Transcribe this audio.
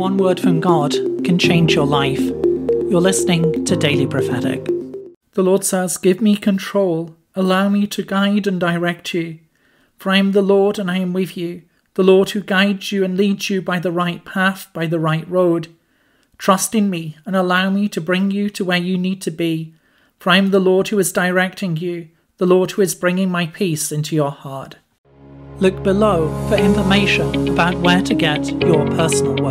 one word from God can change your life. You're listening to Daily Prophetic. The Lord says, Give me control, allow me to guide and direct you. For I am the Lord and I am with you, the Lord who guides you and leads you by the right path, by the right road. Trust in me and allow me to bring you to where you need to be. For I am the Lord who is directing you, the Lord who is bringing my peace into your heart. Look below for information about where to get your personal word.